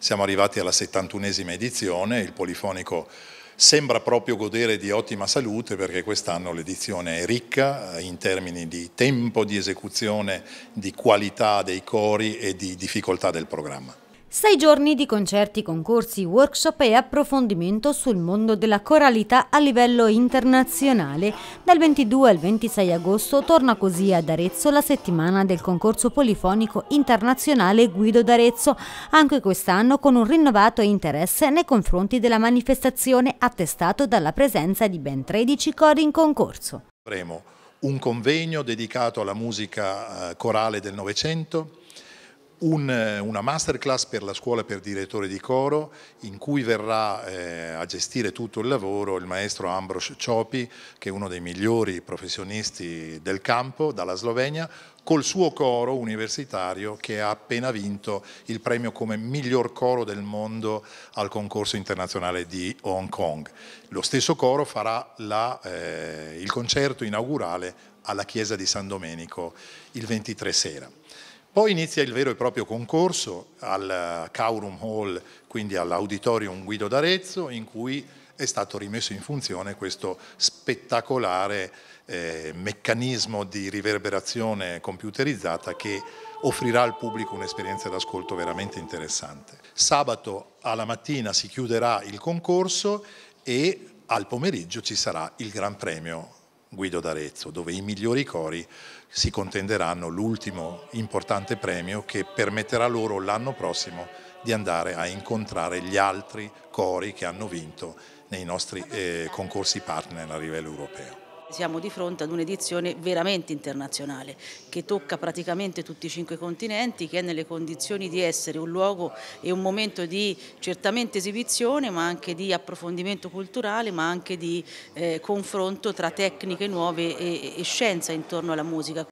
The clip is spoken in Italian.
Siamo arrivati alla 71esima edizione, il Polifonico sembra proprio godere di ottima salute perché quest'anno l'edizione è ricca in termini di tempo di esecuzione, di qualità dei cori e di difficoltà del programma. Sei giorni di concerti, concorsi, workshop e approfondimento sul mondo della coralità a livello internazionale. Dal 22 al 26 agosto torna così ad Arezzo la settimana del concorso polifonico internazionale Guido d'Arezzo, anche quest'anno con un rinnovato interesse nei confronti della manifestazione attestato dalla presenza di ben 13 cori in concorso. Avremo un convegno dedicato alla musica eh, corale del Novecento, un, una masterclass per la scuola per direttore di coro in cui verrà eh, a gestire tutto il lavoro il maestro Ambros Ciopi che è uno dei migliori professionisti del campo dalla Slovenia col suo coro universitario che ha appena vinto il premio come miglior coro del mondo al concorso internazionale di Hong Kong. Lo stesso coro farà la, eh, il concerto inaugurale alla chiesa di San Domenico il 23 sera. Poi inizia il vero e proprio concorso al Caurum Hall, quindi all'Auditorium Guido d'Arezzo, in cui è stato rimesso in funzione questo spettacolare eh, meccanismo di riverberazione computerizzata che offrirà al pubblico un'esperienza d'ascolto veramente interessante. Sabato alla mattina si chiuderà il concorso e al pomeriggio ci sarà il Gran Premio Guido d'Arezzo, dove i migliori cori si contenderanno l'ultimo importante premio che permetterà loro l'anno prossimo di andare a incontrare gli altri cori che hanno vinto nei nostri eh, concorsi partner a livello europeo. Siamo di fronte ad un'edizione veramente internazionale che tocca praticamente tutti i cinque continenti, che è nelle condizioni di essere un luogo e un momento di certamente esibizione, ma anche di approfondimento culturale, ma anche di eh, confronto tra tecniche nuove e, e scienza intorno alla musica.